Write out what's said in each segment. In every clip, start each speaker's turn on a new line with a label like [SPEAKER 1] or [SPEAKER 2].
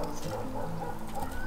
[SPEAKER 1] 本当に。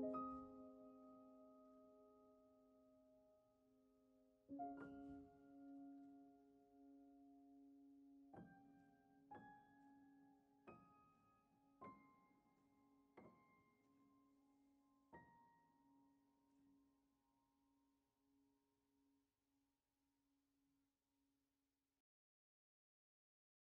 [SPEAKER 1] Thank you.